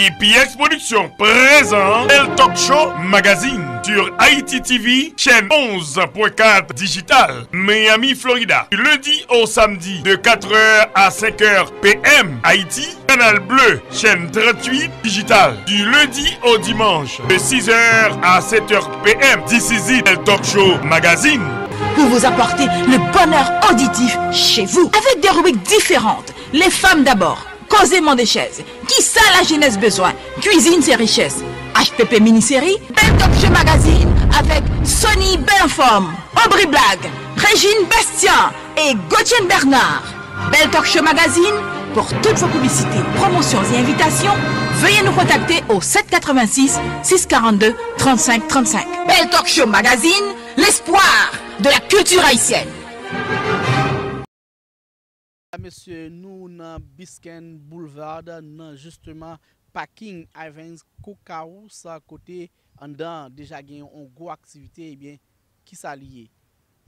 IPX Production présente El Talk Show Magazine sur Haïti TV, chaîne 11.4 digital, Miami, Florida. Du lundi au samedi de 4h à 5h PM, Haïti. Canal Bleu, chaîne 38 digital. Du lundi au dimanche de 6h à 7h PM. It, El Talk Show Magazine. pour vous apporter le bonheur auditif chez vous. Avec des rubriques différentes. Les femmes d'abord. Causément des chaises. Qui ça la jeunesse besoin? Cuisine ses richesses. HPP mini-série. Belle Talk Show Magazine. Avec Sonny Belinforme. Aubry Blague. Régine Bastien. Et Gauthier Bernard. Belle Talk Show Magazine. Pour toutes vos publicités, promotions et invitations, veuillez nous contacter au 786 642 35 35. Belle Talk Show Magazine, l'espoir de la culture haïtienne. mesye, nou nan Bisken Boulevard nan justeman Paking Avens Koukao sa kote an dan deja gen yon gwo aktivite ebyen eh ki sa liye.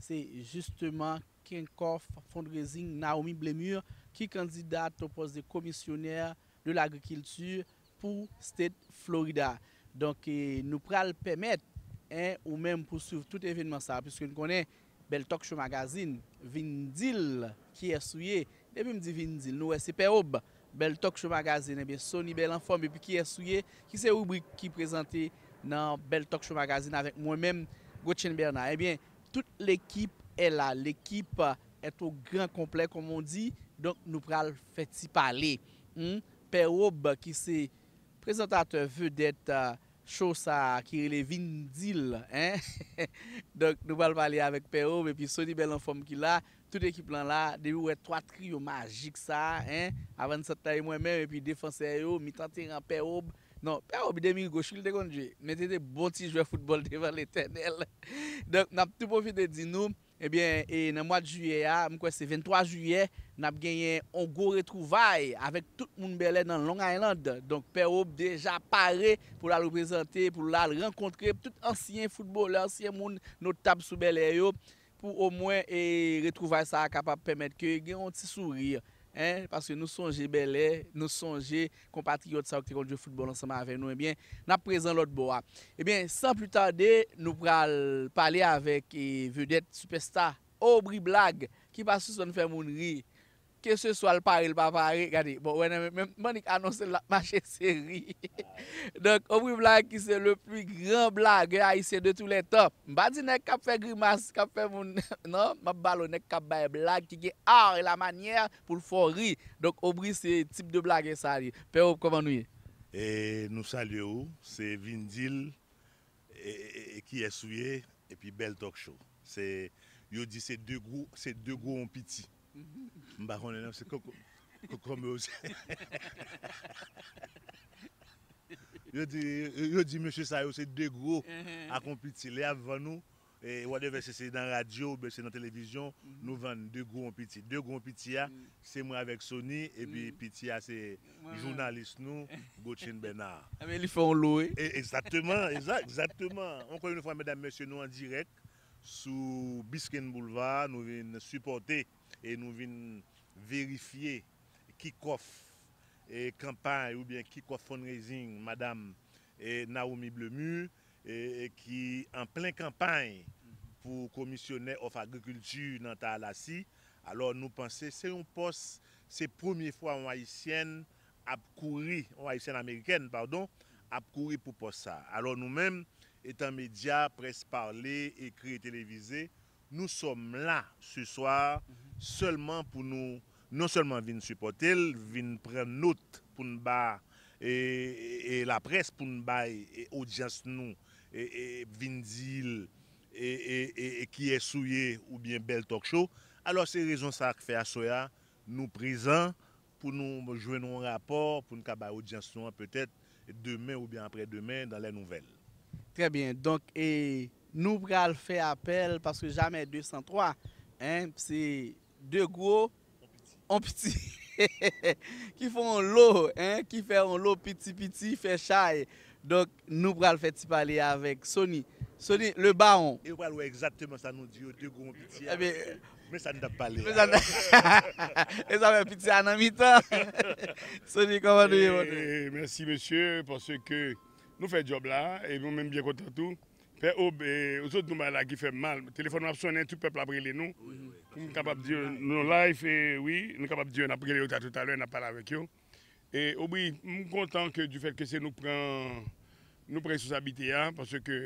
Se justeman Kenkoff Fundraising Naomi Blemur ki kandidat opos de komisyoner de l'agrikiltur pou State Florida. Donk e, eh, nou pral pemet en, ou menm pou souv tout evenman sa. Piske nou konen Bel Talk Show Magazine, Vindil ki esouye Depi m di vin dil, nou e se pe ob, bel tok chou magazin, ebe soni bel anform, epi ki esouye, ki se rubrik ki prezante nan bel tok chou magazin avèk mwen mèm, Gotchen Bernard. Ebyen, tout l'ekip e la, l'ekip et ou gran komplek, kom on di, donk nou pral feti pale. Hmm? Pe ob ki se prezentateur vedet chosa ki rele vin dil, donk nou pral pale avèk pe ob, epi soni bel anform ki la, tout ekip lan la, debi wè 3 trio magik sa, hein, avan satay mwen men, epi defanse yo, mi tante ran pe ob, non, pe ob demi yon gochil de konjwe, men te te bon ti jwe foutbol devan l'Eternel. Donk, nap tout profite di nou, ebyen, e nan mwa juye ya, mwen se 23 juye, nap genyen on go retrouvay, avek tout moun belè nan Long Island, donk pe ob deja pare, pou la reprezentè, pou la renkontre, tout ansyen foutbol, ansyen moun notab sou belè yo, pou o mwen e retrouva sa kapap pemet ke gen yon ti souri. Hein? Paske nou sonje belè, nou sonje kompatriot sa ou te konjou futbol ansama avè nou. Ebyen, eh nap prezen lot bo a. Ebyen, eh san plus tade, nou pral pale avèk e eh, vedet superstar Aubry Blague ki pa son fè moun ri. ke se swal pare l pa pare, gade, bon, wè nan men, man ik anonsel la mache seri. Donk, Omri Blag ki se le pli gran blag, a yise de tou le top. Mba di nek kap fè grimas, kap fè moun, nan, mba balo nek kap baye blag ki ge ar la manyer pou l fò ri. Donk, Omri se tip de blag e sa li. Pe ou, koman nou ye? E nou salye ou, se Vindil, e ki esouye, e pi bel talk show. Se, yo di se de gwo, se de gwo an piti. Mba konen nan se koko, koko mbe ose. Yo di, yo di mèche sa yo se de gro akompiti le avan nou, e wade ve se se dan radyo, be se nan televizyon, nou van de gro anpiti. De gro anpiti ya, se mwen avek Sony, e pi piti ya se jounalist nou, Gotchen Benard. Ame ah, li fè fon loue. E, exactement, exactement. On konen nou fwa mèdame mèche nou an direk, sou Bisken Boulevard, nou ven supporte e nou vin verifiye kikof e kampany ou bien kikof fundraising madame e Naomi Blemu e, e ki an plen kampany pou komisyonè of agrikultur nan ta alasi alor nou panse se yon pos se premier fwa an Haitien ap kouri, an Haitien Ameriken pardon, ap kouri pou pos sa alor nou men, etan media, pres parle, ekri televize nous sommes là ce soir seulement pour nous, non seulement venir supporter, venir prendre note pour nous battre et, la presse pour nous et audience nous et, et dire et, qui est souillé ou bien bel talk show. Alors c'est raison ça que fait Asoya nous présent pour nous joindre un rapport pour nous capables audience nous peut-être demain ou bien après-demain dans les nouvelles. Très bien. Donc et nou pral fè apel, paske jamè 203, se 2 gwo, an piti, ki fè an lo, ki fè an lo piti-piti, fè chay, donk nou pral fè ti pale avèk Sony, Sony le baron. E pral wè exactement sa nou diyo, 2 gwo an piti, an piti. Mè sa nou da pale. Mè sa nou da pale. E sa mè piti anan mi tan. Soni, koman nou yon? Mèsi mèsyè, porsè ke nou fè job la, e mè mèm bie kontantou. Pè ob, ouzot nou ba la ki fè mal, telefon wap sonen, tout pep la brele nou. Nou kapap diyo nou live, nou kapap diyo na brele yo ta tout alè, na pala vek yo. E obwi, mou kontan ke du fèt ke se nou pren, nou pren sousabite ya, parce ke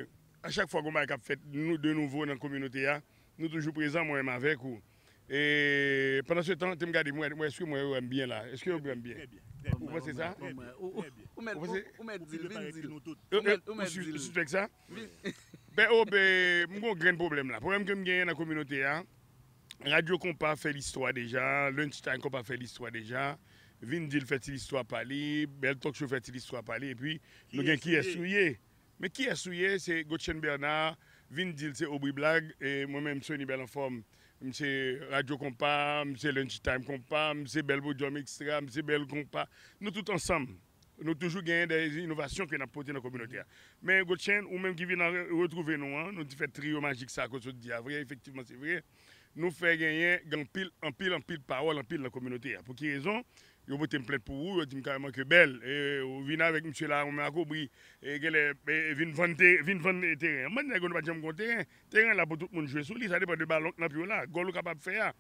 a chak fwa goma kap fèt nou de nouvo nan kominote ya, nou toujou prezant mwen mwen vek ou. E pendant se tan, te m gade mwen, mwen eske mwen ou m bien la? Eske ou m m bien? Ou mwen se sa? Ou mwen dil, vin dil. Ou mwen dil. Ou mwen dil. Ben oh, o, be, mwen kon gren problem la. Problem ke mwen genye nan kominote ya, radyo kon pa fe l'histoire deja, lunchtime kon pa fe l'histoire deja, Vindil fe ti l'histoire pali, Bel Tokcho fe ti l'histoire pali, e pi nou gen ki esouye. Men ki esouye, se Gotchen Bernard, Vindil se Obri Blag, e mwen men msou ni bel an form. Mse Radio Kompa, mse Lunchtime Kompa, mse Belbo Drum Extra, mse Bel Kompa, nou tout ansam. Nous toujours gagné des innovations que nous avons portées dans la communauté. Mais Gotchen, ou même qui vient retrouver nous, hein, nous fait trio magique ça, que tu dis, ah, vrai, effectivement, c'est vrai. Nous fait gagner en pile, en pile, en pile parole, en pile dans la communauté. Pour quelle raison? Yo voté me plainte pour vous, yo dit carrément que belle. Et vous venez avec monsieur là, on m'a compris. Et qu'elle vient vendre ter- vient vendre des terrains. Moi, je ne pas dire terrain. Terrain là pour tout le monde jouer sur lui, ça dépend de ballon que nous là. Golo capable de faire.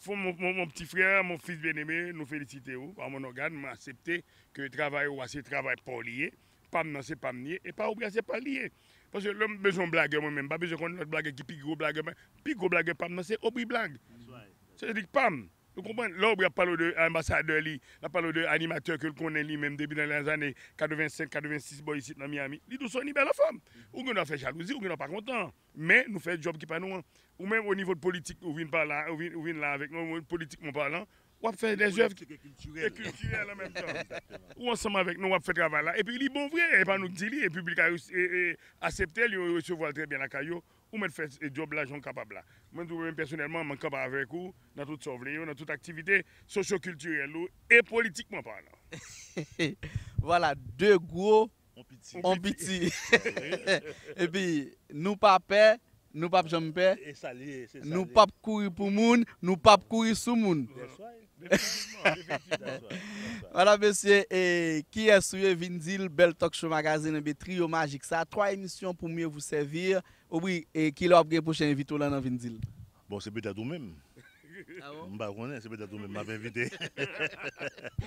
Fou mon, mon, mon, petit frère, mon fils bien-aimé, nous féliciter ou, à mon organe, m'accepter que le travail ou assez travail pas lié, pas me c'est pas lié, et pas oublier c'est pas lié. Parce que l'homme besoin blagueur moi-même, pas besoin qu'on blague qui pique gros blague, pique gros blague pas me c'est obli blague. C'est-à-dire pam. Vous comprenez? Là, on de ambassadeur, on parle de animateur que le connaît lui-même depuis dans les années 85, 86, boy, ici dans Miami. Il dit, une belle femme. Ou qu'on a fait jalousie, ou n'a pas content. Mais nous faisons job qui pas nous. Ou même au niveau de politique, là, ou venons- ou venons là avec nous, politiquement parlant, on fait des œuvres qui Politique et et culturel. culturelles en même temps. Ou ensemble avec nous, on fait travail là. Et puis, il est bon vrai, et pas nous dire, et le public a et- et accepté, il recevoir très bien la caillou, ou mwen fè e job la joun kapab la. Mwen dou mwen personelman mwen kapab avèk ou nan tout sovle yo, nan tout aktivite sosyo-kulturel ou e politikman pa nan. Voilà, de gwo, on piti. E pi nou pa pe, nou pa jompe, nou pa kouri pou moun, nou pa kouri sou moun. Voilà, besye, ki esouye Vindil, bel talk show magazine be trio magik sa. 3 emisyon pou mye vous servir. Obri, e ki lop gen pochen evito lan nan vindil? Bon, se bete a tou mèm. Ah bon? Mba konen, se bete a tou mèm, m'ave evite.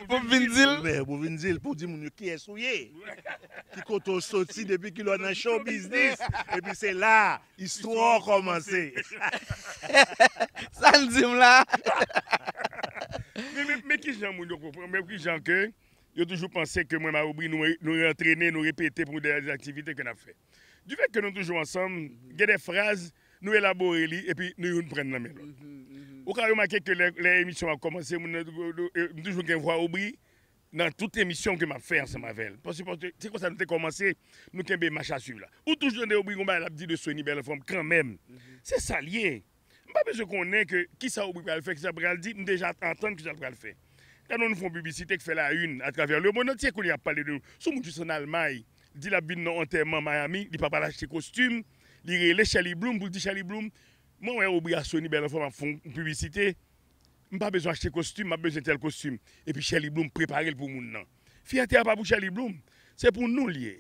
Pou vindil? Pou vindil, pou di moun yo ki esouye. Ki koto soti depi ki lò nan show business. E pi se la, istwa komanse. San di m la. Mè ki jan moun yo kompran, mè ki jan ke, yo toujou panse ke mwen ma obri nou rentrene, nou repete pou de aktivite ke na fè. Du fèk ke nou toujou ansam, gen de fraz nou elabore li, epi nou yon pren nan men lò. Ou ka remake ke le emisyon a komanse, moun toujou gen vwa obri nan tout emisyon ke m ap fè ansan mavel. Pwase pwase, se kon sa nou te komanse, nou kenbe macha suv la. Ou toujou gen de obri gomba el ap di de sou eni bel fòm, kan men. Se sa liye. M pa bezè konen ke ki sa obri pral fè, ki sa pral di, m deja anton ki sa pral fè. Kanon nou fon publicite k fè la yun a traver le, moun an tiè kon y ap pale de nou. Sou moun jous an almay. Dit la bin non enterrement Miami, il pas acheter costume, il relève Charlie Bloom pour dire Charlie Bloom, moi ouais à Sony Belle Forme font publicité. Je pas besoin d'acheter costume, je besoin de tel costume. Et puis Shelly Bloom prépare le pour moun nan. Fierté pas pour Shelly Bloom, c'est pour nous lier.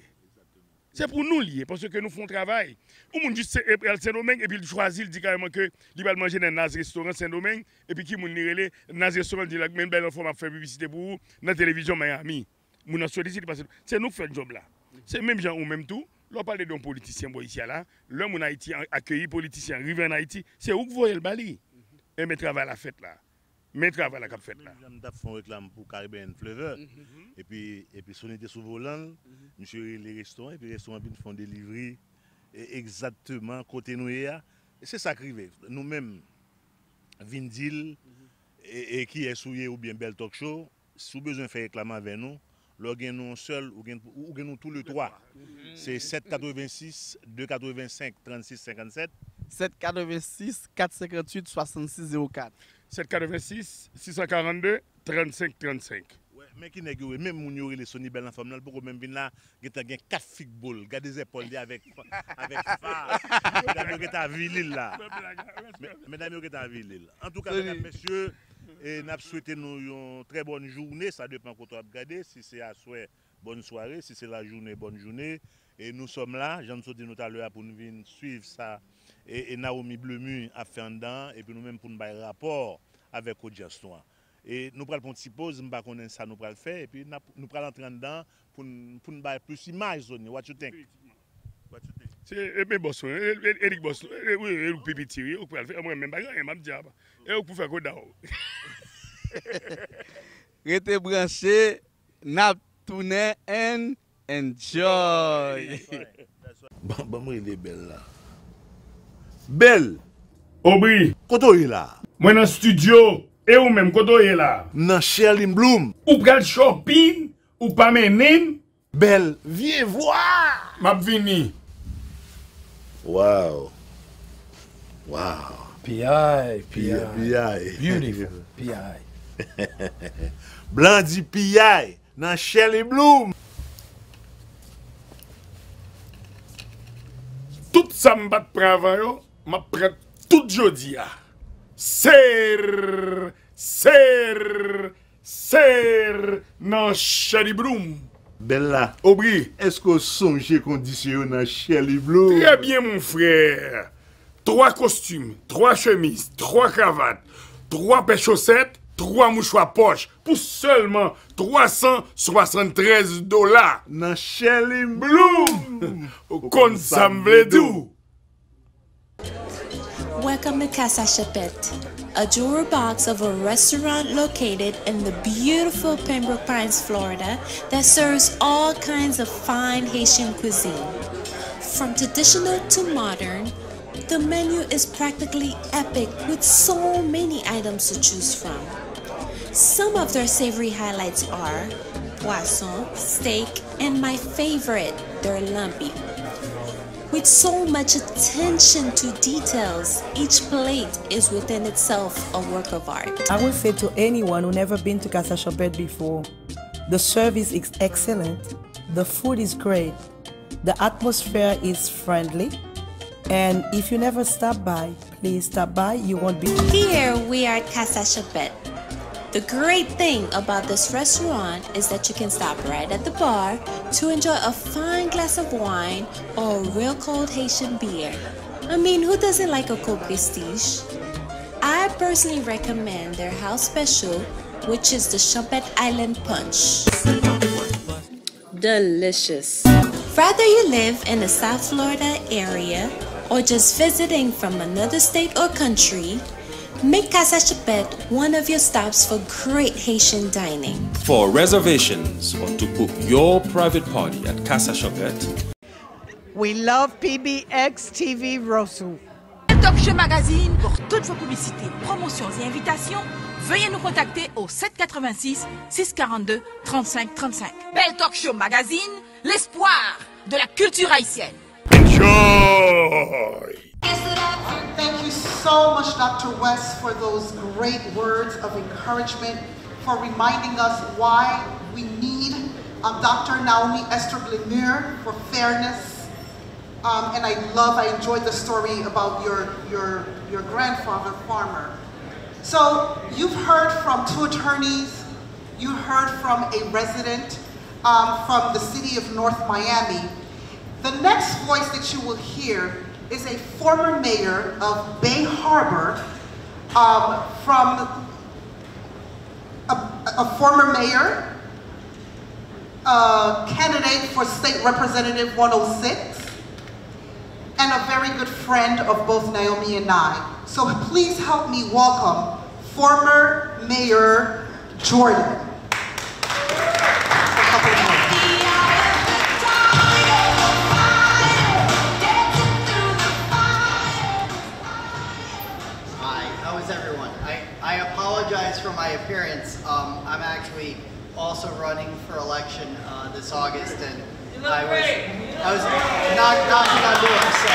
C'est pour nous lier, parce que nous faisons travail. Ou moun juste à Saint-Domingue, et puis il choisit, il dit carrément que il va manger dans un restaurant Saint-Domingue, et puis qui moun li relé, Naz restaurant dit la même belle fois m'a fait publicité pour vous, dans la télévision Miami. Moun a sollicité parce que c'est nous qui faisons le job là. C'est même gens ou même tout. L'on parle d'un politicien bon, ici là, l'homme en Haïti accueilli politicien, arrivé en Haïti, c'est où que vous voyez le bali? Et mes travail à la fête là. Mes travail à la fête là. J'aime faire réclame pour Caribbean Flavor. Et puis, et puis, son était sous volant, monsieur les restaurants, et puis les restaurants font délivrer exactement côté nous c'est ça qui arrive. Nous-mêmes, Vindil, et, et qui est souillé ou bien Belle Talk Show, si vous besoin de faire réclamer avec nous, Lò gen nou sel ou gen, ou gen nou tout 786, 285, 36, 57. 786, 458, 66, 04. 786, 642, 35, 35. Men ki negyo we, men moun yori le soni bel nan fam nan, pou kon men bin la, geta gen kat fikbol, gade zepol de avek fa, medam yo geta vilil la. Medam. En tout cas, mesdames, messieurs, E nap souwete nou yon tre bonne jounè, sa depan koto ap gade, si se aswe bonne soare, si se la jounè bonne jounè. E nou som la, jan sou di nou talè ap pou nou vin suiv sa. E Naomi Blemu ap fè an dan, e pi nou men pou nou bay rapor avèk o nou. E nou pral pon ti poz, mba konen sa nou pral fe, epi nou pral entran dan pou nou bay plus imaj zon yo. What you think? Se mè boson, Erik boson, e ou pipiti, ou pral fe, mwen men bagan, mwen mwen diaba. E ou pou fè kou da ou. Rete branche, nap toune en enjoy. Ban mwen de bel la. Bel! Obri! Koto yi la? Mwen nan studio, e ou menm koto e la? Nan Sherlyn Bloom. Ou pral shopping, ou pa menim. Bel, vie vwa! Map vini. Wow. Wow. P.I. P.I. Beautiful. P.I. Blandi P.I. nan Shelly Bloom. Tout sa mbat pravan yo, map pret tout jodi ya. Ser, ser, ser nan Shelly Bloom. Bella, Obri, esko sonje kondisyon nan Shelly Bloom? Trè bien moun frèr. Trois costumes, trois chemises, trois cravates, trois paires chaussettes, trois mouchoirs poche pour seulement 373 dollars. Nan Sherlyn Bloom! Samvledou. Welcome to Casa Chapette, a jewelry box of a restaurant located in the beautiful Pembroke Pines, Florida, that serves all kinds of fine Haitian cuisine. From traditional to modern, the menu is practically epic with so many items to choose from. Some of their savory highlights are poisson, steak, and my favorite, their lumpy. With so much attention to details, each plate is within itself a work of art. I would say to anyone who never been to Casa Chopet before, the service is excellent, the food is great, the atmosphere is friendly, and if you never stop by, please stop by. You won't be. Here we are at Casa Chapet. The great thing about this restaurant is that you can stop right at the bar to enjoy a fine glass of wine or a real cold Haitian beer. I mean, who doesn't like a cold prestige? I personally recommend their house special, which is the Chapet Island Punch. Delicious. Whether you live in the South Florida area or just visiting from another state or country, make Casa Chapet one of your stops for great Haitian dining. For reservations or to book your private party at Casa Chopette, We love PBX TV Rosu. Talk Show Magazine pour toutes vos publicités, promotions et invitations. Veuillez nous contacter au 786 642 35 35. Belle Talk Show Magazine, l'espoir de la culture haïtienne. Enjoy! Thank you so much, Dr. West, for those great words of encouragement, for reminding us why we need um, Dr. Naomi Esther Blemur for fairness. Um, and I love, I enjoyed the story about your, your, your grandfather, farmer. So you've heard from two attorneys, you heard from a resident um, from the city of North Miami. The next voice that you will hear is a former mayor of Bay Harbor um, from a, a former mayor, a candidate for State Representative 106, and a very good friend of both Naomi and I. So please help me welcome former Mayor Jordan. For my appearance. Um, I'm actually also running for election uh, this August, and I was I was knock, knocking on doors. So,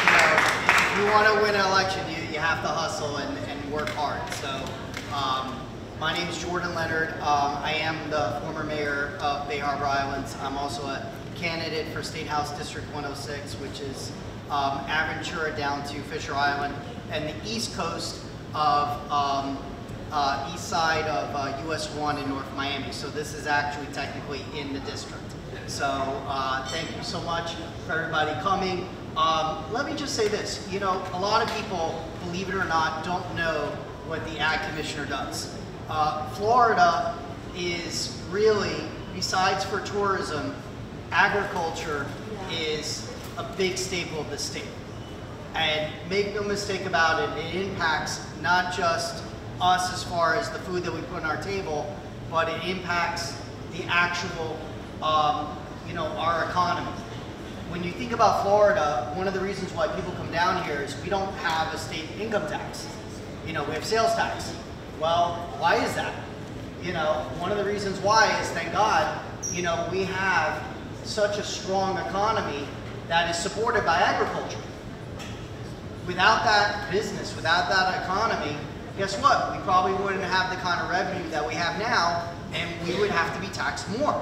you know, if you want to win an election, you, you have to hustle and, and work hard. So, um, My name is Jordan Leonard. Um, I am the former mayor of Bay Harbor Islands. I'm also a candidate for State House District 106, which is um, Aventura down to Fisher Island and the east coast of um, uh, east side of uh, US 1 in North Miami. So this is actually technically in the district. So uh, thank you so much for everybody coming. Um, let me just say this, you know, a lot of people, believe it or not, don't know what the Ag Commissioner does. Uh, Florida is really, besides for tourism, agriculture is a big staple of the state. And make no mistake about it, it impacts not just us as far as the food that we put on our table, but it impacts the actual, um, you know, our economy. When you think about Florida, one of the reasons why people come down here is we don't have a state income tax. You know, we have sales tax. Well, why is that? You know, one of the reasons why is, thank God, you know, we have such a strong economy that is supported by agriculture. Without that business, without that economy, guess what? We probably wouldn't have the kind of revenue that we have now, and we would have to be taxed more.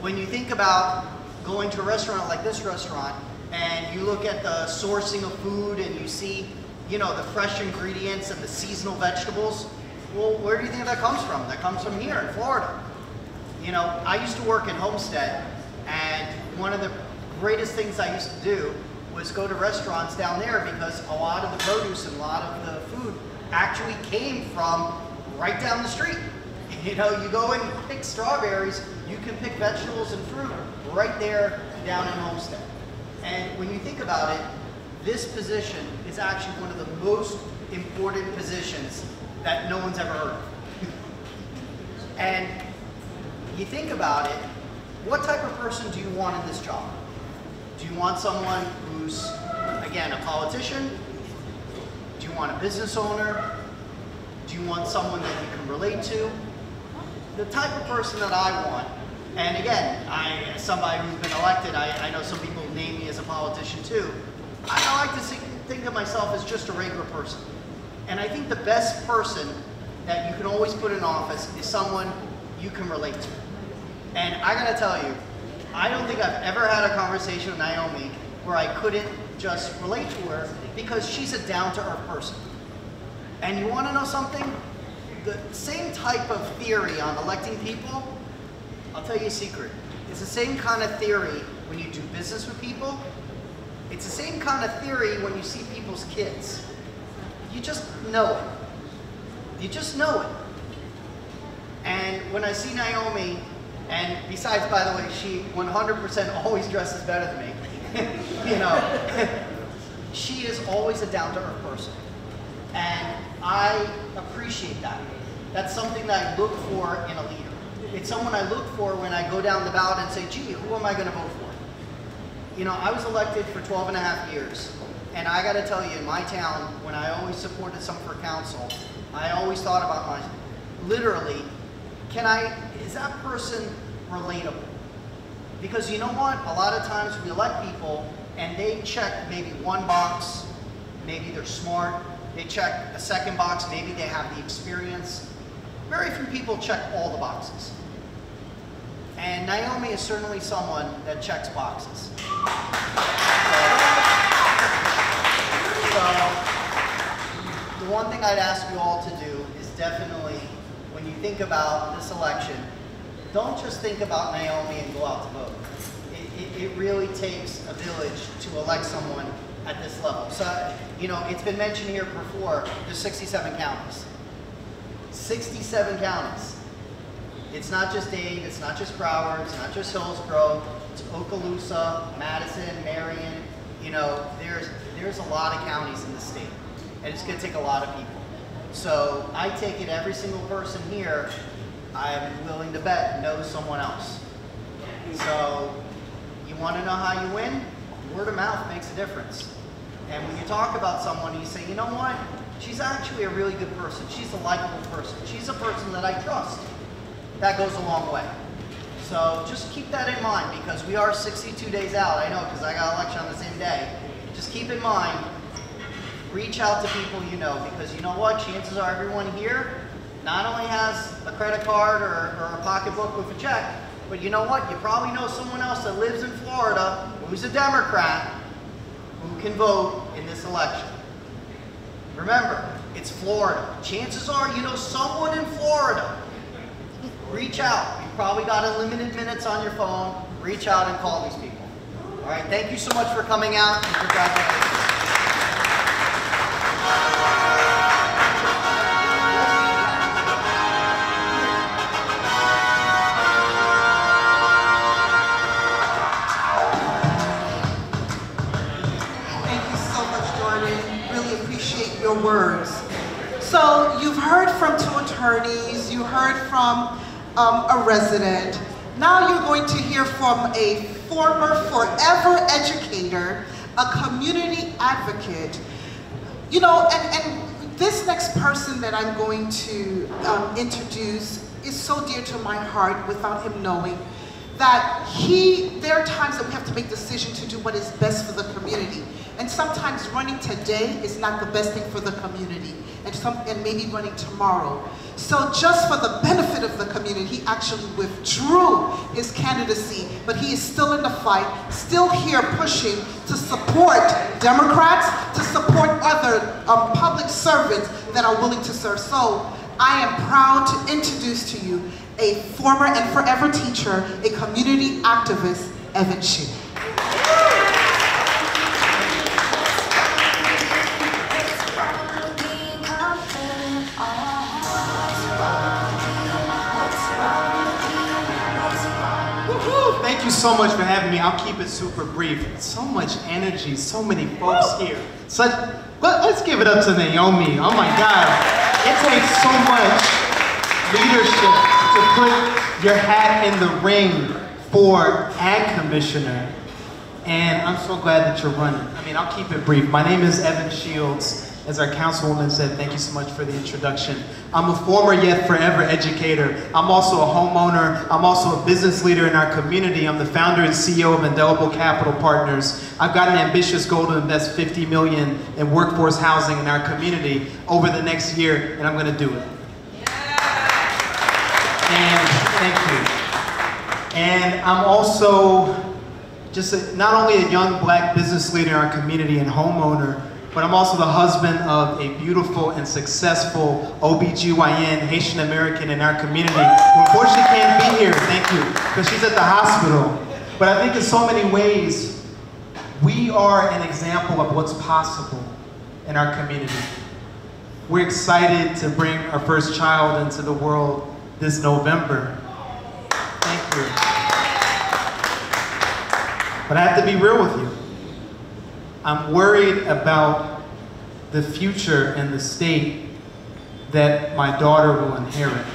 When you think about going to a restaurant like this restaurant, and you look at the sourcing of food and you see, you know, the fresh ingredients and the seasonal vegetables, well, where do you think that comes from? That comes from here in Florida. You know, I used to work in Homestead, and one of the greatest things I used to do was go to restaurants down there because a lot of the produce and a lot of the food actually came from right down the street. You know, you go and pick strawberries, you can pick vegetables and fruit right there down in Homestead. And when you think about it, this position is actually one of the most important positions that no one's ever heard of. and you think about it, what type of person do you want in this job? Do you want someone who's, again, a politician? Do you want a business owner? Do you want someone that you can relate to? The type of person that I want, and again, I, as somebody who's been elected, I, I know some people name me as a politician too. I, I like to think, think of myself as just a regular person. And I think the best person that you can always put in office is someone you can relate to. And I gotta tell you, I don't think I've ever had a conversation with Naomi where I couldn't just relate to her because she's a down-to-earth person. And you wanna know something? The same type of theory on electing people, I'll tell you a secret. It's the same kind of theory when you do business with people. It's the same kind of theory when you see people's kids. You just know it. You just know it. And when I see Naomi, and besides, by the way, she 100% always dresses better than me, you know, she is always a down-to-earth person. And I appreciate that. That's something that I look for in a leader. It's someone I look for when I go down the ballot and say, gee, who am I going to vote for? You know, I was elected for 12 and a half years. And I got to tell you, in my town, when I always supported someone for council, I always thought about my, literally, can I, is that person relatable? Because you know what? A lot of times we elect people and they check maybe one box, maybe they're smart, they check a second box, maybe they have the experience. Very few people check all the boxes. And Naomi is certainly someone that checks boxes. So, the one thing I'd ask you all to do is definitely, when you think about this election, don't just think about Naomi and go out to vote. It, it, it really takes a village to elect someone at this level. So, you know, it's been mentioned here before, there's 67 counties. 67 counties. It's not just Dade, it's not just Broward, it's not just Hillsborough, it's Okaloosa, Madison, Marion. You know, there's, there's a lot of counties in the state, and it's gonna take a lot of people. So I take it every single person here, I'm willing to bet, knows someone else. So you wanna know how you win? Word of mouth makes a difference. And when you talk about someone, you say, you know what? She's actually a really good person. She's a likable person. She's a person that I trust. That goes a long way. So just keep that in mind because we are 62 days out. I know because I got election on the same day. Just keep in mind, reach out to people you know because you know what? Chances are everyone here not only has a credit card or, or a pocketbook with a check, but you know what? You probably know someone else that lives in Florida who's a Democrat who can vote in this election. Remember, it's Florida. Chances are you know someone in Florida. Reach out. You've probably got unlimited minutes on your phone. Reach out and call these people. All right, thank you so much for coming out and congratulations. From a former forever educator, a community advocate. You know, and, and this next person that I'm going to um, introduce is so dear to my heart without him knowing that he, there are times that we have to make decisions to do what is best for the community. And sometimes running today is not the best thing for the community, and, some, and maybe running tomorrow. So just for the benefit of the community, he actually withdrew his candidacy, but he is still in the fight, still here pushing to support Democrats, to support other um, public servants that are willing to serve. So I am proud to introduce to you a former and forever teacher, a community activist, Evan Shea. So much for having me. I'll keep it super brief. So much energy, so many folks here. Such, let, us give it up to Naomi. Oh my God. It takes so much leadership to put your hat in the ring for Ag Commissioner. And I'm so glad that you're running. I mean, I'll keep it brief. My name is Evan Shields. As our councilwoman said, thank you so much for the introduction. I'm a former yet forever educator. I'm also a homeowner. I'm also a business leader in our community. I'm the founder and CEO of Indelible Capital Partners. I've got an ambitious goal to invest 50 million in workforce housing in our community over the next year, and I'm gonna do it. And thank you. And I'm also just a, not only a young black business leader in our community and homeowner, but I'm also the husband of a beautiful and successful OBGYN Haitian American in our community who unfortunately can't be here, thank you, because she's at the hospital. But I think in so many ways, we are an example of what's possible in our community. We're excited to bring our first child into the world this November. Thank you. But I have to be real with you. I'm worried about the future and the state that my daughter will inherit.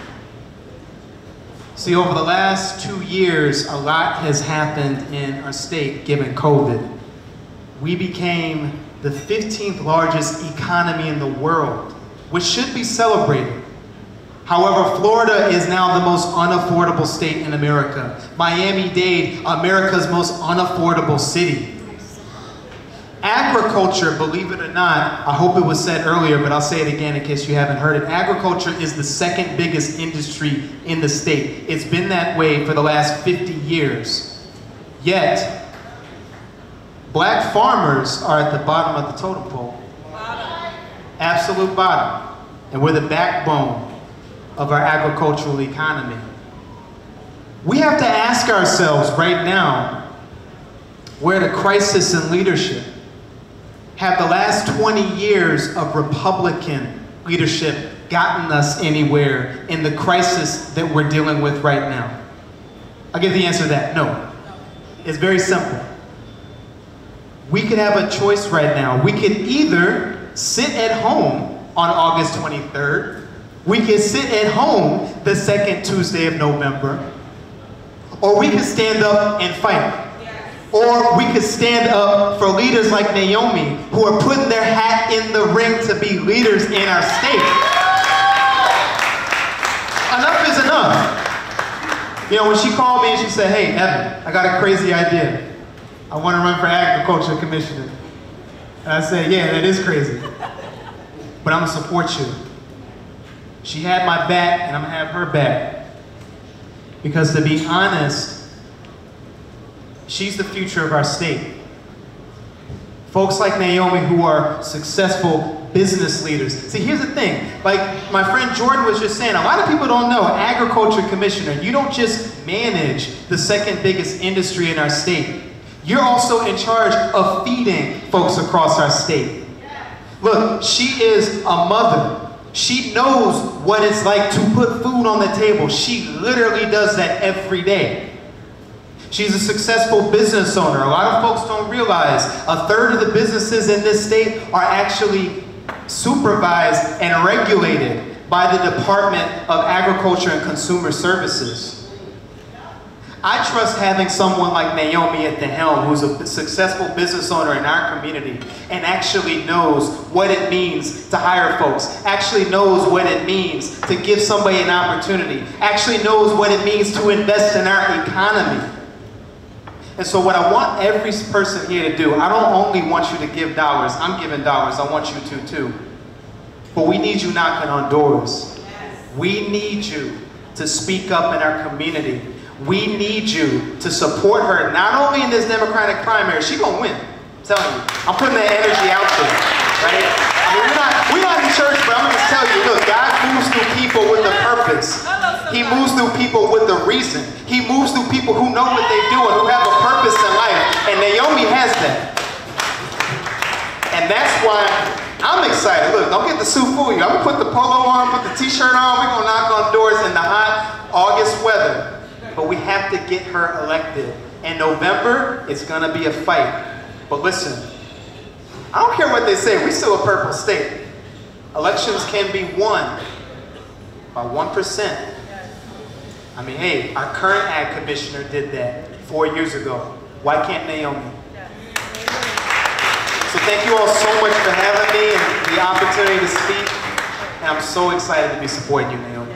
See, over the last two years, a lot has happened in our state given COVID. We became the 15th largest economy in the world, which should be celebrated. However, Florida is now the most unaffordable state in America. Miami-Dade, America's most unaffordable city. Agriculture, believe it or not, I hope it was said earlier, but I'll say it again in case you haven't heard it. Agriculture is the second biggest industry in the state. It's been that way for the last 50 years. Yet, black farmers are at the bottom of the totem pole. Absolute bottom. And we're the backbone of our agricultural economy. We have to ask ourselves right now, where the crisis in leadership. Have the last 20 years of Republican leadership gotten us anywhere in the crisis that we're dealing with right now? I'll give the answer to that, no. It's very simple. We could have a choice right now. We could either sit at home on August 23rd, we could sit at home the second Tuesday of November, or we could stand up and fight. Or we could stand up for leaders like Naomi who are putting their hat in the ring to be leaders in our state. Enough is enough. You know, when she called me and she said, hey, Evan, I got a crazy idea. I want to run for agriculture commissioner. And I said, yeah, that is crazy. But I'm going to support you. She had my back, and I'm gonna have her back. Because to be honest, she's the future of our state. Folks like Naomi who are successful business leaders. See, here's the thing. Like my friend Jordan was just saying, a lot of people don't know, agriculture commissioner, you don't just manage the second biggest industry in our state. You're also in charge of feeding folks across our state. Look, she is a mother. She knows what it's like to put food on the table. She literally does that every day. She's a successful business owner. A lot of folks don't realize a third of the businesses in this state are actually supervised and regulated by the Department of Agriculture and Consumer Services. I trust having someone like Naomi at the helm who's a successful business owner in our community and actually knows what it means to hire folks, actually knows what it means to give somebody an opportunity, actually knows what it means to invest in our economy. And so what I want every person here to do, I don't only want you to give dollars, I'm giving dollars, I want you to too. But we need you knocking on doors. We need you to speak up in our community. We need you to support her, not only in this Democratic primary, she gonna win. I'm telling you. I'm putting that energy out there, right? I mean, we're not, we're not in church, but I'm gonna tell you, look, God moves through people with a purpose. He moves through people with a reason. He moves through people who know what they do and who have a purpose in life. And Naomi has that. And that's why I'm excited. Look, don't get the suit fool you. I'm gonna put the polo on, put the t-shirt on. We're gonna knock on doors in the hot August weather. But we have to get her elected. In November, it's gonna be a fight. But listen, I don't care what they say, we're still a purple state. Elections can be won by 1%. I mean, hey, our current ag commissioner did that four years ago. Why can't Naomi? So thank you all so much for having me and the opportunity to speak. And I'm so excited to be supporting you, Naomi.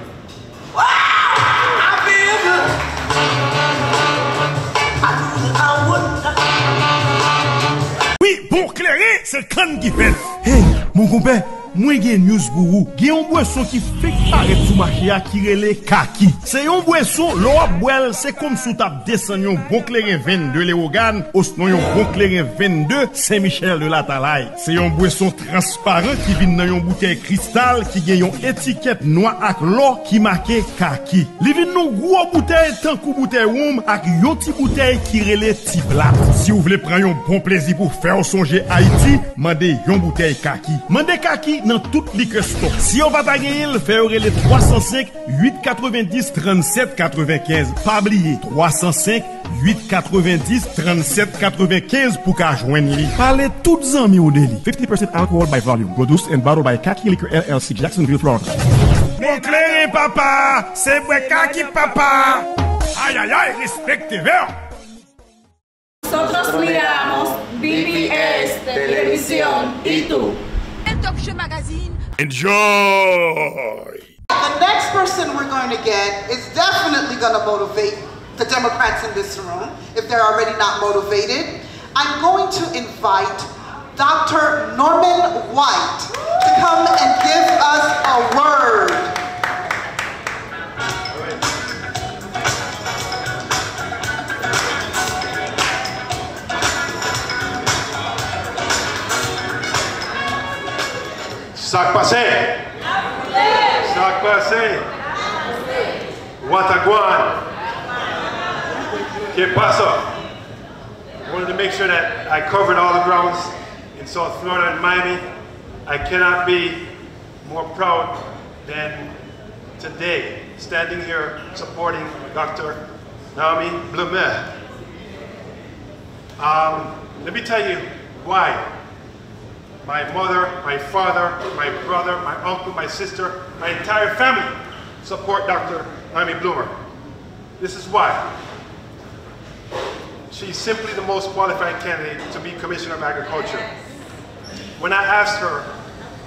Oui, bon clairin, c'est kan qui fait. Hey, mon compère, mwen gen news pou ou. Gen yon bweson ki fek paret sou makia kirele kaki. Se yon bweson, lo ap bwel, se kom sou tap desen yon bon kleren 22 le ogan, os non yon bon kleren 22 Saint-Michel de la Talay. Se yon bweson transparent ki vin nan yon bouteille kristal ki gen yon etiket noa ak lo ki make kaki. Li vin nou gwo bouteille tankou bouteille woum ak yon ti bouteille kirele ti blat. Si ou vle pran yon bon plezi pou fè ou sonje Haiti, mande yon bouteille kaki. Mande kaki nan tout liquor store. Si yon pa pageye l, fè yore le 305-890-3795. Pa bliye, 305-890-3795 pou ka jwen li. Parle tout zanmi ou deli. 50% alcohol by volume. Produced and bottled by Kaki Liquor LLC, Jacksonville, Florida. Mon kleri papa, se bwe kaki papa. Ay ay ay, respektive hein. yo. Nosotros miramos BBS Televisión y tú. Talk Show Magazine. Enjoy. The next person we're going to get is definitely going to motivate the Democrats in this room if they're already not motivated. I'm going to invite Dr. Norman White to come and give us a word. Sac passé. Sac passé. Wataguan. Que pasa? I wanted to make sure that I covered all the grounds in South Florida and Miami. I cannot be more proud than today, standing here supporting Dr. Naomi Blumet. Um, let me tell you why my mother, my father, my brother, my uncle, my sister, my entire family support Dr. Naomi Blemur. This is why. She's simply the most qualified candidate to be Commissioner of Agriculture. When I asked her,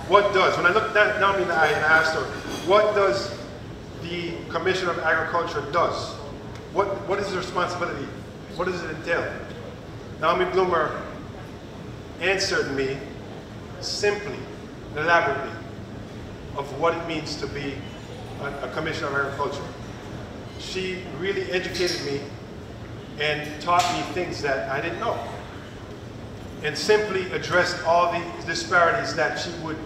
what does, when I looked at Naomi in the eye and I asked her, what does the Commissioner of Agriculture does? What, what is the responsibility? What does it entail? Naomi Blemur answered me simply, elaborately. of what it means to be a, a Commissioner of Agriculture. She really educated me and taught me things that I didn't know and simply addressed all the disparities that she would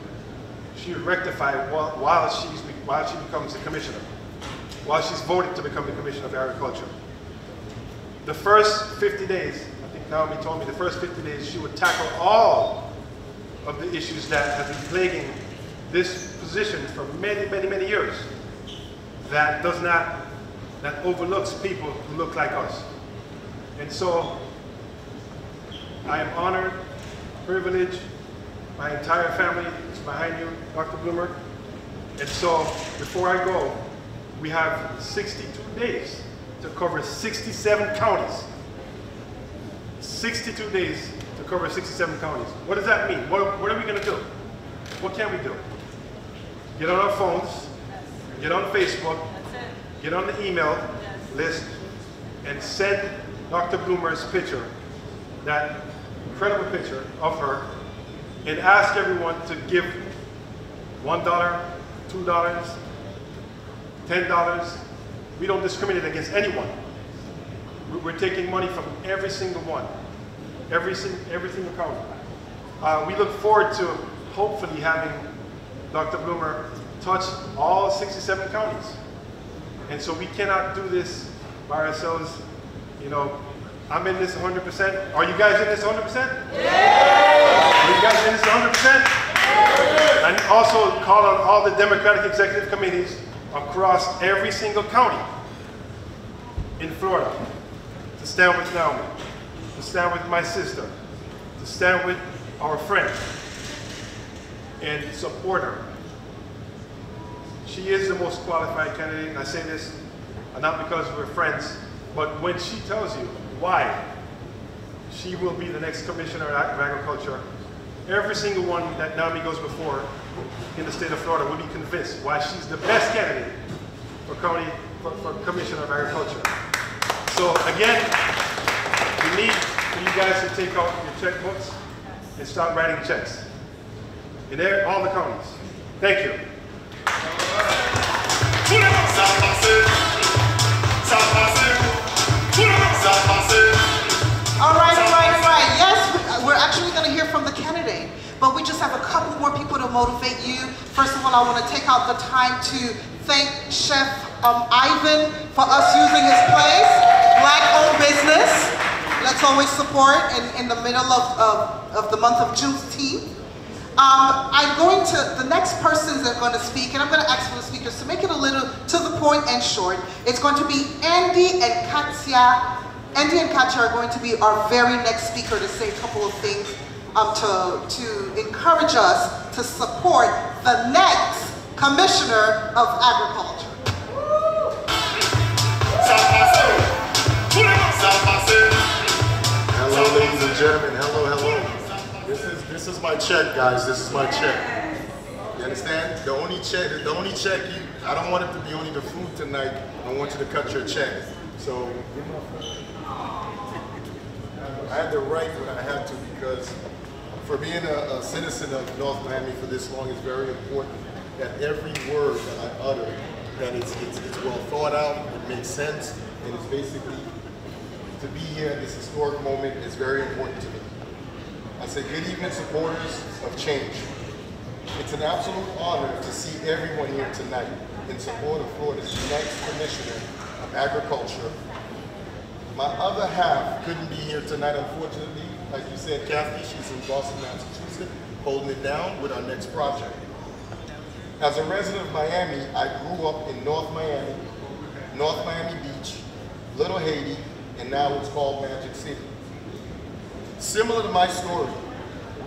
she would rectify while, she's while she becomes the commissioner, while she's voted to become the commissioner of agriculture. The first 50 days, I think Naomi told me, the first 50 days she would tackle all of the issues that have been plaguing this position for many, many, many years. That does not, that overlooks people who look like us. And so I am honored, privileged, my entire family is behind you, Dr. Blemur. And so before I go, we have 62 days to cover 67 counties. 62 days cover 67 counties. What does that mean? What, what are we going to do? What can we do? Get on our phones, get on Facebook, get on the email list, and send Dr. Blemur's picture, that incredible picture of her, and ask everyone to give $1, $2, $10. We don't discriminate against anyone. We're taking money from every single one, every, every single county. Uh, we look forward to hopefully having Dr. Blemur touch all 67 counties. And so we cannot do this by ourselves. You know, I'm in this 100%. Are you guys in this 100%? Yeah! Are you guys in this 100%? And also call on all the Democratic executive committees across every single county in Florida to stand with Naomi, to stand with my sister, to stand with our friend, and support her. She is the most qualified candidate, and I say this not because we're friends, but when she tells you why she will be the next Commissioner of Agriculture, every single one that Naomi goes before in the state of Florida will be convinced why she's the best candidate for county for, for Commissioner of Agriculture. So again, need for you guys to take out your checkbooks and start writing checks in there, all the counties. Thank you. All right, all right, all right. Yes, we're actually going to hear from the candidate, but we just have a couple more people to motivate you. First of all, I want to take out the time to thank Chef um, Ivan for us using his place, black-owned business. Let's always support in, in the middle of, of, of the month of Juneteenth. Um, I'm going to, the next persons that are going to speak, and I'm going to ask for the speakers to make it a little to the point and short. It's going to be Andy and Katya. Andy and Katya are going to be our very next speaker to say a couple of things um, to, to encourage us to support the next Commissioner of Agriculture. Gentlemen. Hello, hello. This is this is my check, guys. This is my check. You understand? The only check, the only check you, I don't want it to be only the food tonight. I want you to cut your check. So, I had to write what I had to because for being a, a citizen of North Miami for this long, it's very important that every word that I utter, that it's, it's, it's well thought out, it makes sense, and it's basically to be here at this historic moment is very important to me. I say good evening supporters of change. It's an absolute honor to see everyone here tonight in support of Florida's next Commissioner of Agriculture. My other half couldn't be here tonight, unfortunately. Like you said, Kathy, she's in Boston, Massachusetts, holding it down with our next project. As a resident of Miami, I grew up in North Miami, North Miami Beach, Little Haiti, and now it's called Magic City. Similar to my story,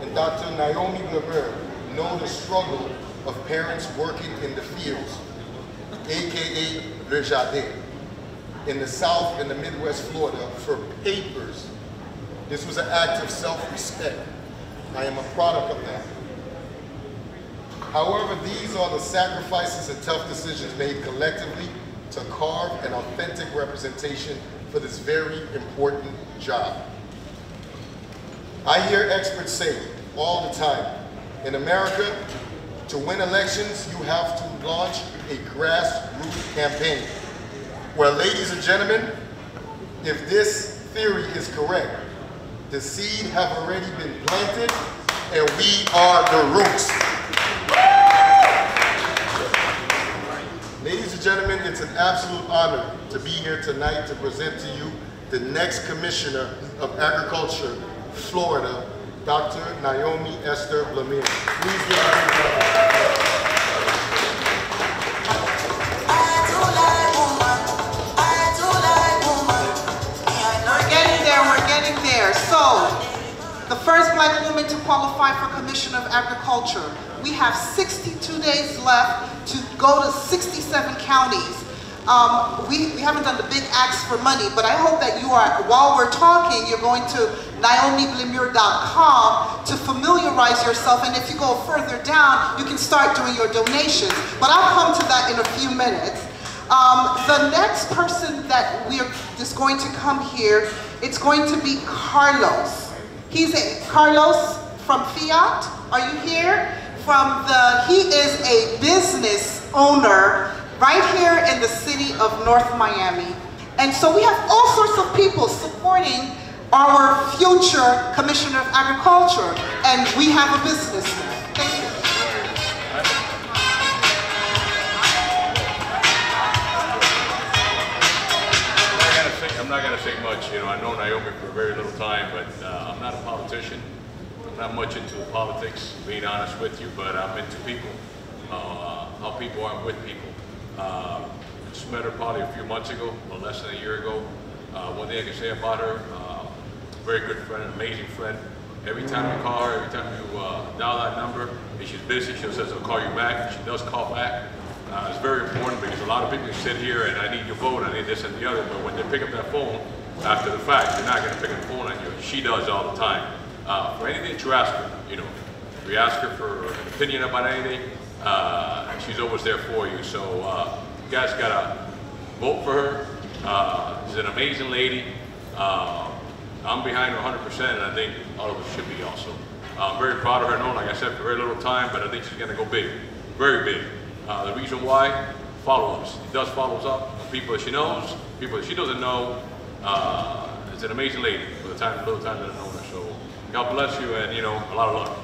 and Dr. Naomi Blemur know the struggle of parents working in the fields, AKA Le Jardin, in the South and the Midwest Florida for papers. This was an act of self-respect. I am a product of that. However, these are the sacrifices and tough decisions made collectively to carve an authentic representation for this very important job. I hear experts say all the time, in America, To win elections, you have to launch a grassroots campaign. Well, ladies and gentlemen, if this theory is correct, the seed have already been planted and we are the roots. And gentlemen, it's an absolute honor to be here tonight to present to you the next Commissioner of Agriculture, Florida, Dr. Naomi Esther Blemur. Please give a there. So, the first black woman to qualify for Commissioner of Agriculture. We have 62 days left to go to 67 counties. Um, we, we haven't done the big acts for money, but I hope that you are, while we're talking, you're going to NaomiBlemur.com to familiarize yourself, and if you go further down, you can start doing your donations. But I'll come to that in a few minutes. Um, the next person that we are is going to come here, it's going to be Carlos. He's a Carlos from Fiat. Are you here? From the he is a business owner right here in the city of North Miami. And so we have all sorts of people supporting our future Commissioner of Agriculture, and we have a businessman. Thank you. I'm not not gonna say much, you know, I know Naomi for a very little time, but uh, I'm not a politician. Not much into politics, being honest with you, but I'm into people, uh, how people are with people. Uh, just met her probably a few months ago, or less than a year ago. Uh, one thing I can say about her, uh, very good friend, amazing friend. Every time you call her, every time you uh, dial that number, if she's busy, she'll say, I'll call you back. She does call back. Uh, it's very important because a lot of people sit here and I need your vote, I need this and the other, but when they pick up that phone, after the fact, they're not going to pick up the phone on you. She does all the time. Uh, for anything that you ask her, you know, if you ask her for an opinion about anything, uh, she's always there for you. So uh, you guys got to vote for her. Uh, she's an amazing lady. Uh, I'm behind her 100%, and I think all of us should be also. I'm very proud of her. I know, like I said, for very little time, but I think she's going to go big, very big. Uh, the reason why, follow-ups. She does follows up on people that she knows, people that she doesn't know. Uh, it's an amazing lady for the time, little time that known her. So God bless you, and you know, a lot of luck.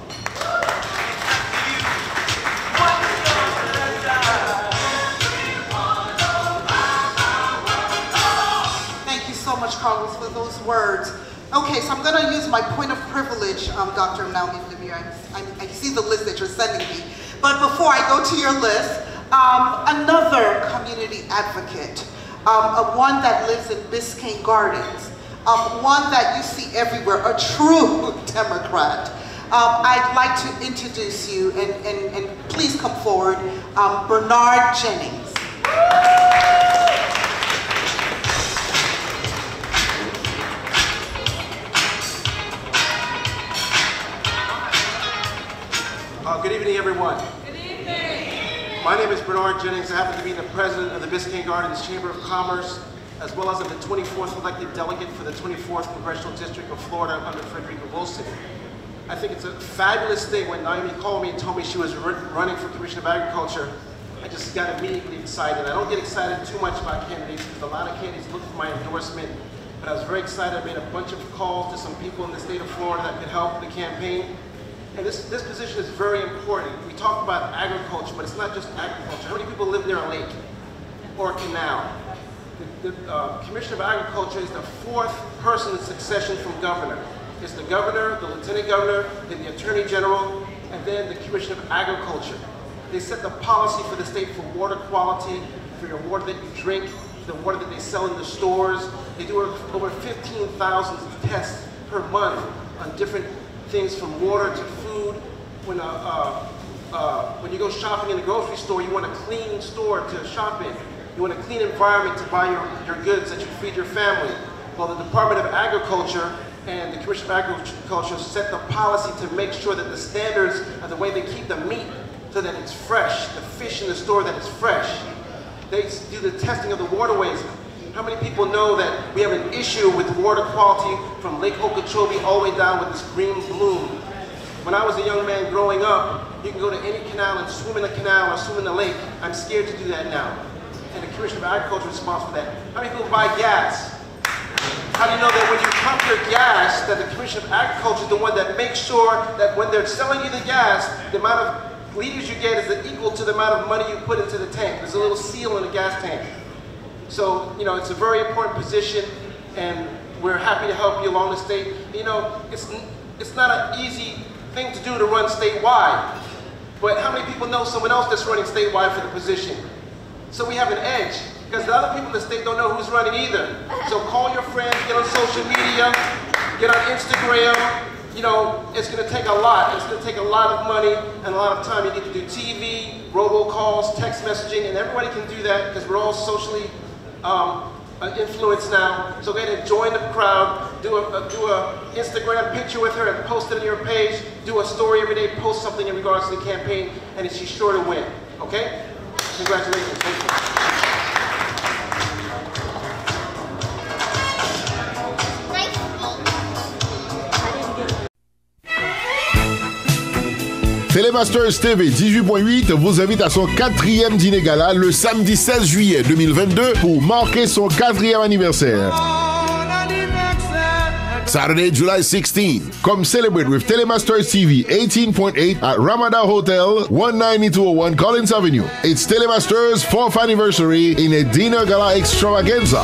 Thank you so much, Carlos, for those words. Okay, so I'm going to use my point of privilege, um, Dr. Naomi Blemur. I, I, I see the list that you're sending me. But before I go to your list, um, another community advocate, um, a one that lives in Biscayne Gardens, um, one that you see everywhere, a true Democrat. Um, I'd like to introduce you, and, and, and please come forward, um, Bernard Jennings. Uh, good evening, everyone. Good evening. My name is Bernard Jennings. I happen to be the president of the Biscayne Gardens Chamber of Commerce, as well as I'm the 24th elected delegate for the 24th Congressional District of Florida under Frederica Wilson. I think it's a fabulous thing when Naomi called me and told me she was running for Commissioner of Agriculture. I just got immediately excited. I don't get excited too much about candidates because a lot of candidates look for my endorsement. But I was very excited. I made a bunch of calls to some people in the state of Florida that could help the campaign. And this, this position is very important. We talk about agriculture, but it's not just agriculture. How many people live near a lake or a canal? The, uh, Commissioner of Agriculture is the fourth person in succession from governor. It's the governor, the lieutenant governor, then the attorney general, and then the Commissioner of Agriculture. They set the policy for the state for water quality, for your water that you drink, the water that they sell in the stores. They do over 15,000 tests per month on different things from water to food. When, uh, uh, uh, when you go shopping in the grocery store, you want a clean store to shop in. You want a clean environment to buy your, your goods that you feed your family. Well, the Department of Agriculture and the Commission of Agriculture set the policy to make sure that the standards of the way they keep the meat so that it's fresh, the fish in the store that it's fresh. They do the testing of the waterways. How many people know that we have an issue with water quality from Lake Okeechobee all the way down with this green bloom? When I was a young man growing up, you can go to any canal and swim in the canal or swim in the lake. I'm scared to do that now. And the Commissioner of Agriculture is responsible for that. How many people buy gas? How do you know that when you pump your gas, that the Commission of Agriculture is the one that makes sure that when they're selling you the gas, the amount of liters you get is equal to the amount of money you put into the tank. There's a little seal in the gas tank. So, you know, it's a very important position and we're happy to help you along the state. You know, it's, it's not an easy thing to do to run statewide. But how many people know someone else that's running statewide for the position? So we have an edge. Because the other people in the state don't know who's running either. So call your friends, get on social media, get on Instagram. You know, it's going to take a lot. It's going to take a lot of money and a lot of time. You need to do TV, robocalls, text messaging, and everybody can do that because we're all socially um, influenced now. So go ahead and join the crowd. Do a, a, do a Instagram picture with her and post it on your page. Do a story every day. Post something in regards to the campaign, and she's sure to win. Okay? Congratulations. Télémasters TV 18.8 vous invite à son quatrième dîner gala le samedi 16 juillet 2022 pour marquer son quatrième anniversaire. Saturday, July 16. Come celebrate with Telemasters TV 18.8 at Ramada Hotel, 19201 Collins Avenue. It's Telemasters' fourth anniversary in a dinner gala extravaganza.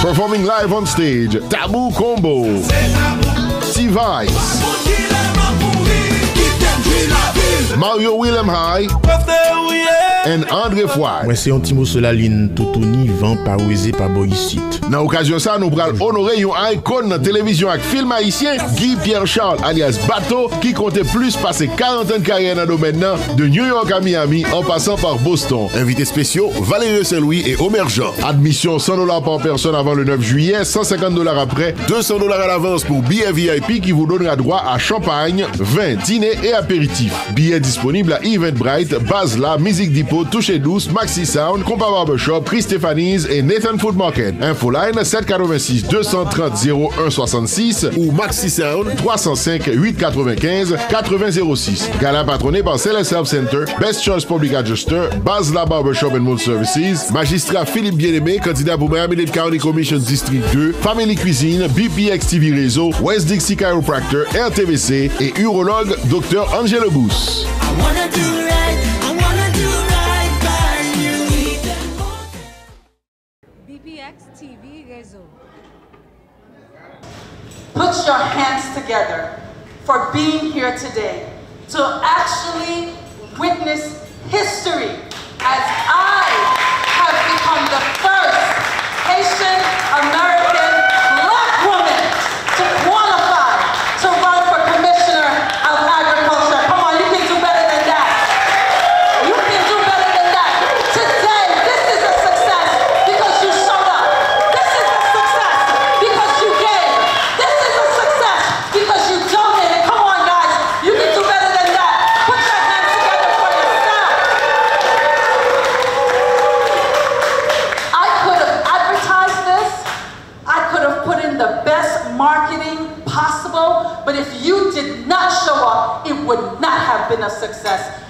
Performing live on stage, Taboo Combo, T-Vice, Mario Willem High, and André Fouad. Mwen se yon timo se la lin toutouni van pa weze pa boyisit. Nan okasyon sa, nou pral honore yon icon nan televizyon ak film haisyen, Guy Pierre Charles alias Bato, ki konte plus pase 40 an karyen nan domen nan, de New York a Miami, en passant par Boston. Invité spesyo, Valérie Saint-Louis et Omer Jean. Admission 100 dollars par personne avant le 9 juillet, 150 dollars après, 200 dollars à l'avance pour billets VIP qui vous donnera droit à champagne, vin, dîner et apéritif. Billets disponibles à Eventbrite, Basla, Music Depot, Touché Douce, Maxi Sound, Compa Barbershop, Prix Stéphanies et Nathan Food Market. Infoline 786 230 0166 ou Maxi Sound 305 895 8006. Gala patronné par Celeste Health Center, Best Choice Public Adjuster, Basla Barbershop and Mood Services, Magistrat Philippe Bien-Aimé, candidat pour Miami County Commission District 2, Family Cuisine, BPX TV Réseau, West Dixie Chiropractor, RTVC et urologue Dr. Angelo Bous. BPX TV Put your hands together for being here today to actually witness history as I have become the first Haitian American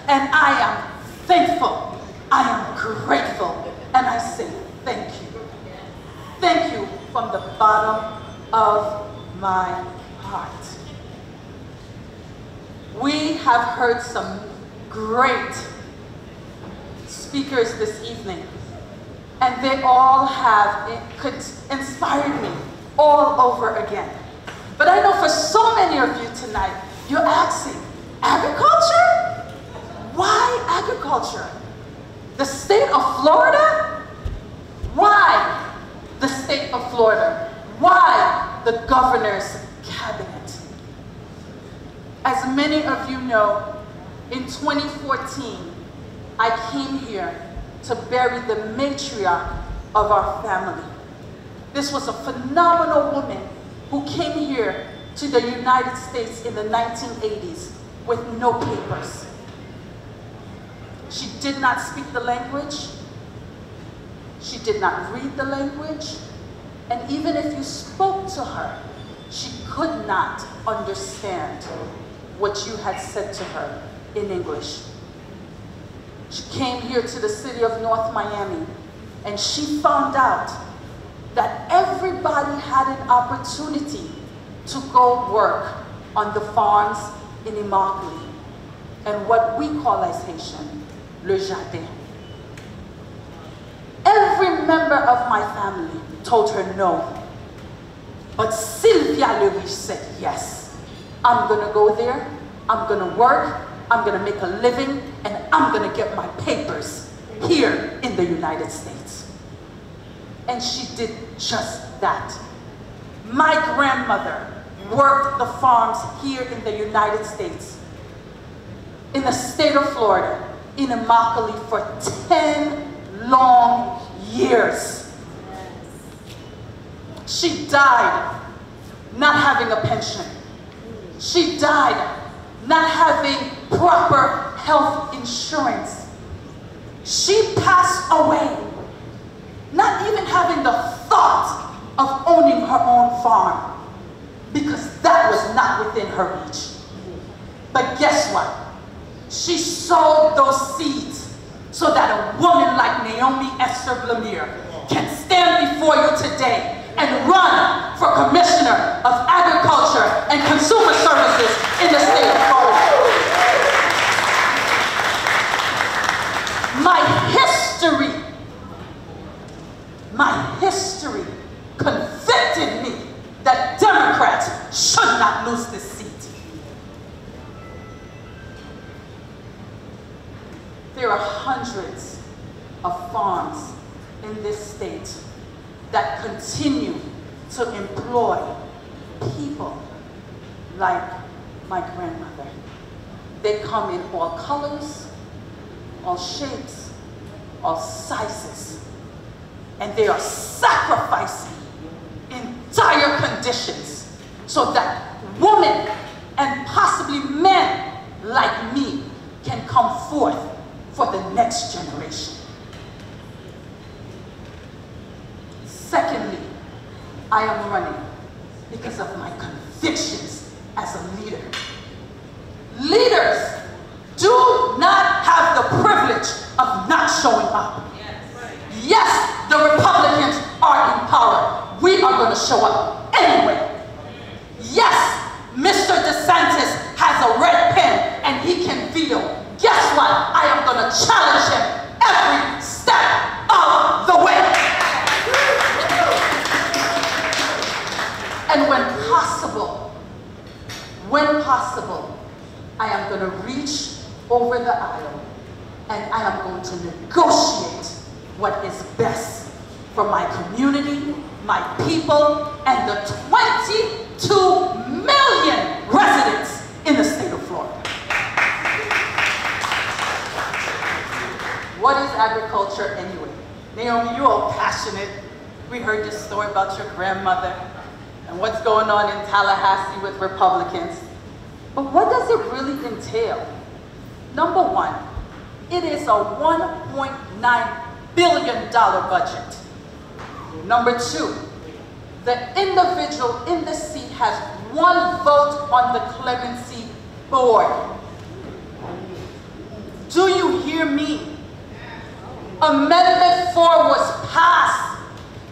And I am thankful. I am grateful. And I say thank you. Thank you from the bottom of my heart. We have heard some great speakers this evening, and they all have inspired me all over again. But I know for so many of you tonight, you're asking, agriculture? Why agriculture? The state of Florida? Why the state of Florida? Why the governor's cabinet? As many of you know, in 2014, I came here to bury the matriarch of our family. This was a phenomenal woman who came here to the United States in the 1980s with no papers. She did not speak the language. She did not read the language. And even if you spoke to her, she could not understand what you had said to her in English. She came here to the city of North Miami and she found out that everybody had an opportunity to go work on the farms in Immokalee and what we call as Haitian, Le Jardin. Every member of my family told her no. But Sylvia Leriche said yes. I'm gonna go there, I'm gonna work, I'm gonna make a living, and I'm gonna get my papers here in the United States. And she did just that. My grandmother worked the farms here in the United States, in the state of Florida, in Immokalee for 10 long years. She died not having a pension. She died not having proper health insurance. She passed away not even having the thought of owning her own farm because that was not within her reach. But guess what? She sowed those seeds so that a woman like Naomi Esther Blemur can stand before you today and run for Commissioner of Agriculture and Consumer Services in the state of Florida. My history, my history convicted me that Democrats should not lose this in this state that continue to employ people like my grandmother. They come in all colors, all shapes, all sizes, and they are sacrificing entire conditions so that women and possibly men like me can come forth for the next generation. Secondly, I am running because of my convictions as a leader. Leaders do not have the privilege of not showing up. Yes, the Republicans are in power. We are going to show up anyway. Yes, Mr. DeSantis has a red pen and he can veto. Guess what? I am going to challenge him every step of the way. And when possible, when possible, I am going to reach over the aisle and I am going to negotiate what is best for my community, my people, and the 22 million residents in the state of Florida. What is agriculture anyway? Naomi, you're all passionate. We heard your story about your grandmother and what's going on in Tallahassee with Republicans. But what does it really entail? Number one, it is a $1.9 billion budget. Number two, the individual in the seat has one vote on the clemency board. Do you hear me? Amendment 4 was passed.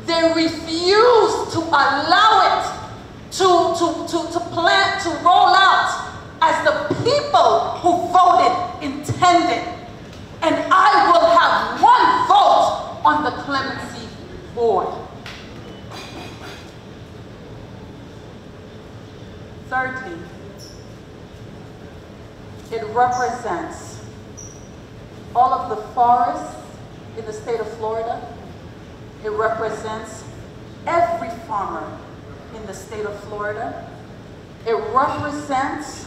They refused to allow it to, to, to, to plant, to roll out as the people who voted intended. And I will have one vote on the clemency board. Thirdly, it represents all of the forests in the state of Florida. It represents every farmer in the state of Florida. It represents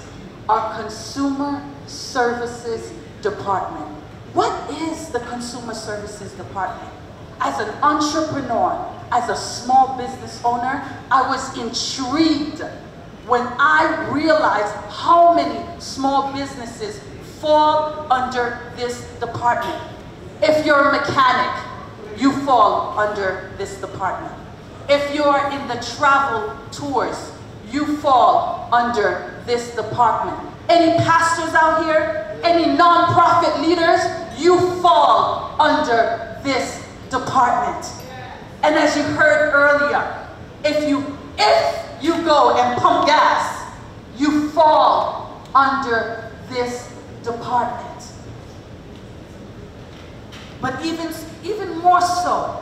our Consumer Services Department. What is the Consumer Services Department? As an entrepreneur, as a small business owner, I was intrigued when I realized how many small businesses fall under this department. If you're a mechanic, you fall under this department. If you're in the travel tours, you fall under this department. any pastors out here, any nonprofit leaders, you fall under this department. And as you heard earlier, if you if you go and pump gas, you fall under this department. But even, even more so,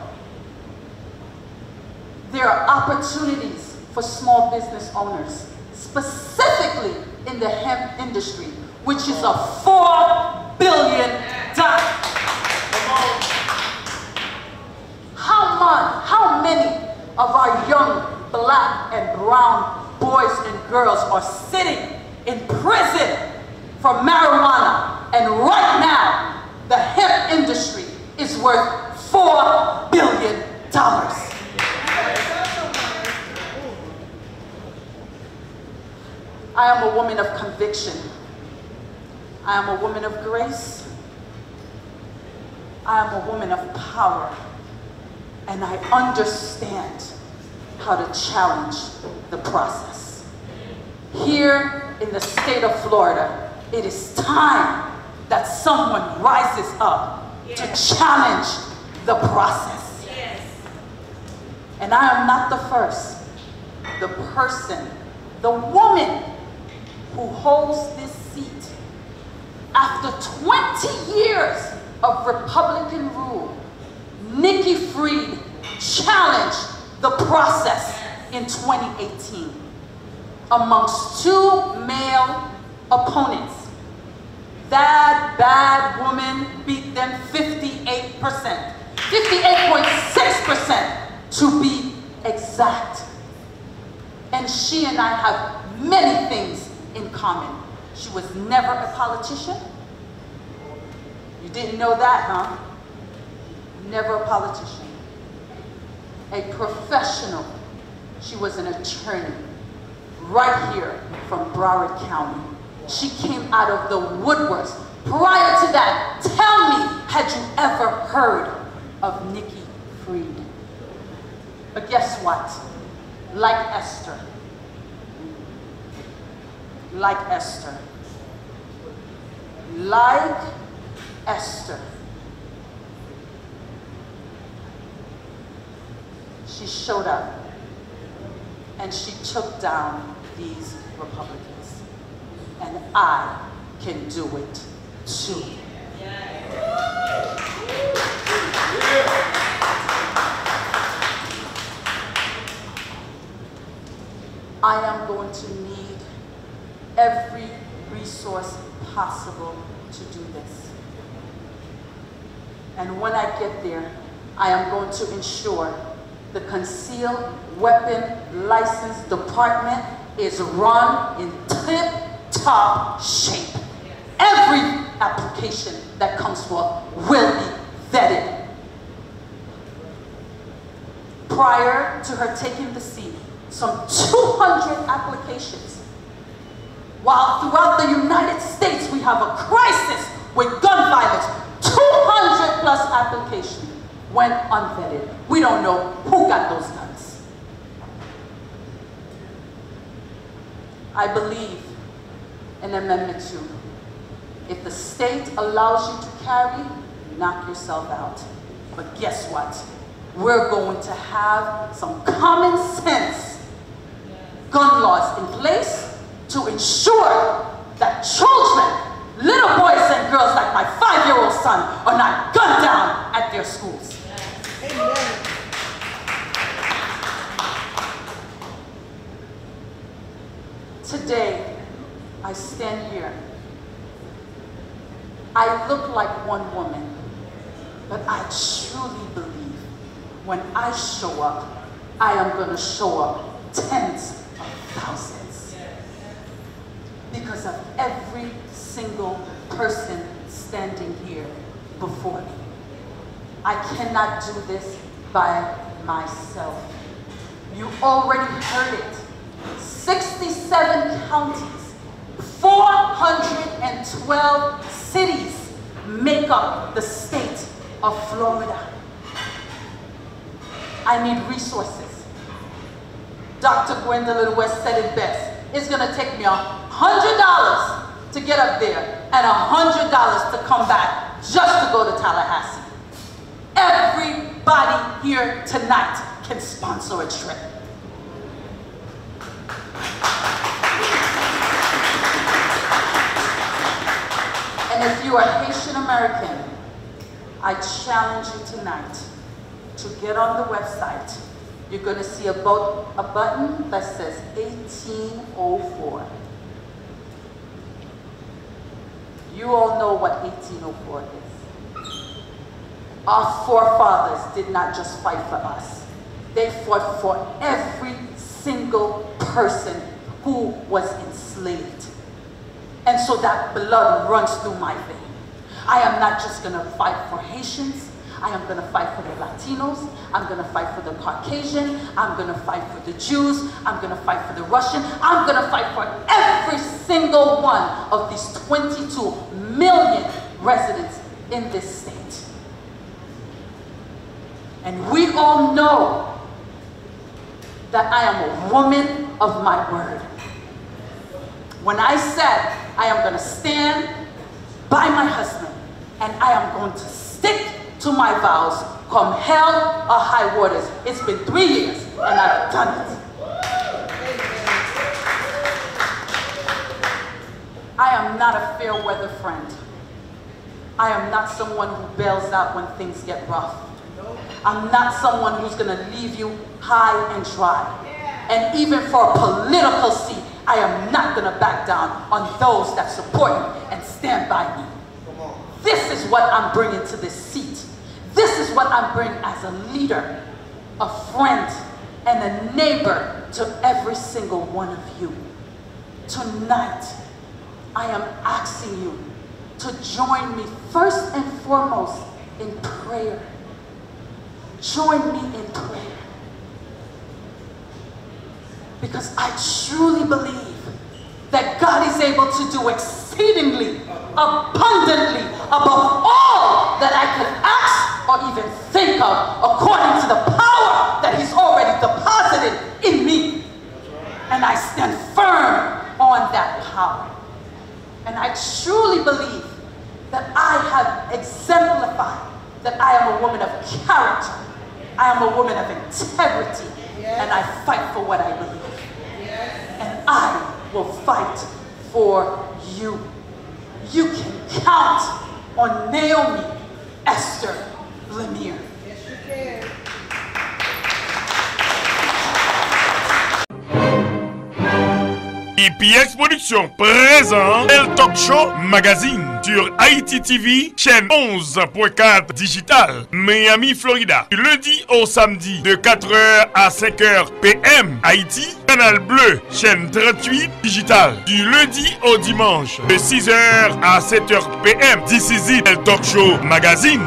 there are opportunities for small business owners, specifically in the hemp industry, which is a four billion dollar. How, mon, how many of our young black and brown boys and girls are sitting in prison for marijuana, and right now, the hemp industry is worth four billion dollars. I am a woman of conviction. I am a woman of grace. I am a woman of power. And I understand how to challenge the process. Here in the state of Florida, it is time that someone rises up to challenge the process. And I am not the first. The person, the woman who holds this seat after 20 years of Republican rule, Nikki Fried challenged the process in 2018 amongst two male opponents. That bad woman beat them 58%, 58.6% to be exact. And she and I have many things in common. She was never a politician. You didn't know that, huh? Never a politician. A professional. She was an attorney right here from Broward County. She came out of the woodworks. Prior to that, tell me, had you ever heard of Nikki Fried? But guess what? Like Esther, like Esther, like Esther, she showed up and she took down these Republicans. And I can do it too. I am going to need every resource possible to do this. And when I get there, I am going to ensure the concealed weapon license department is run in tip-top shape. Every application that comes forth will be vetted. Prior to her taking the seat, some 200 applications. While throughout the United States we have a crisis with gun violence, 200 plus applications went unvetted. We don't know who got those guns. I believe in Amendment 2. If the state allows you to carry, knock yourself out. But guess what? We're going to have some common sense gun laws in place to ensure that children, little boys and girls like my five-year-old son, are not gunned down at their schools. Amen. Today, I stand here. I look like one woman, but I truly believe when I show up, I am going to show up tens of thousands. Because of every single person standing here before me. I cannot do this by myself. You already heard it. 67 counties, 412 cities make up the state of Florida. I need resources. Dr. Gwendolyn West said it best. It's gonna take me $100 to get up there and $100 to come back just to go to Tallahassee. Everybody here tonight can sponsor a trip. And if you are Haitian American, I challenge you tonight to get on the website. You're going to see a, bo- a button that says 1804. You all know what 1804 is. Our forefathers did not just fight for us. They fought for every single person who was enslaved. And so that blood runs through my veins. I am not just to fight for Haitians. I am to fight for the Latinos. I'm to fight for the Caucasian. I'm to fight for the Jews. I'm to fight for the Russian. I'm to fight for every single one of these 22 million residents in this state. And we all know that I am a woman of my word. When I said I am going to stand by my husband and I am going to stick to my vows come hell or high waters. It's been three years and I've done it. I am not a fair weather friend. I am not someone who bails out when things get rough. I'm not someone who's going to leave you high and dry. And even for a political seat, I am not going to back down on those that support me and stand by me. This is what I'm bringing to this seat. This is what I'm bringing as a leader, a friend, and a neighbor to every single one of you. Tonight, I am asking you to join me first and foremost in prayer. Join me in prayer. Because I truly believe that God is able to do exceedingly, abundantly, above all that I could ask or even think of, according to the power that He's already deposited in me. And I stand firm on that power. And I truly believe that I have exemplified that I am a woman of character. I am a woman of integrity. And I fight for what I believe. And I will fight for you. You can count on Naomi Esther Blemur. IPX Production présent El Talk Show Magazine sur Haïti TV, chaîne 11.4 digital, Miami, Florida. Du lundi au samedi de 4h à 5h PM, Haïti. Canal Bleu, chaîne 38 digital. Du lundi au dimanche de 6h à 7h PM. It, El Talk Show Magazine.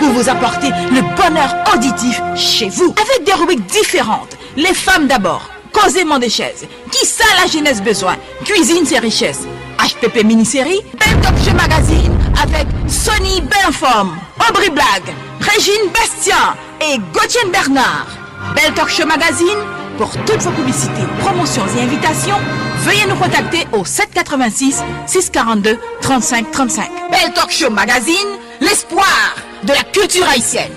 Pour vous apporter le bonheur auditif chez vous. Avec des rubriques différentes. Les femmes d'abord. Causément des chaises. Qui ça la jeunesse besoin? Cuisine ses richesses. HPP mini-série. Belle Talk Show Magazine. Avec Sonny Benform. Aubry Blague. Régine Bastien. Et Gauthier Bernard. Belle Talk Show Magazine. Pour toutes vos publicités, promotions et invitations, veuillez nous contacter au 786 642 35 35. Belle Talk Show Magazine, l'espoir de la culture haïtienne.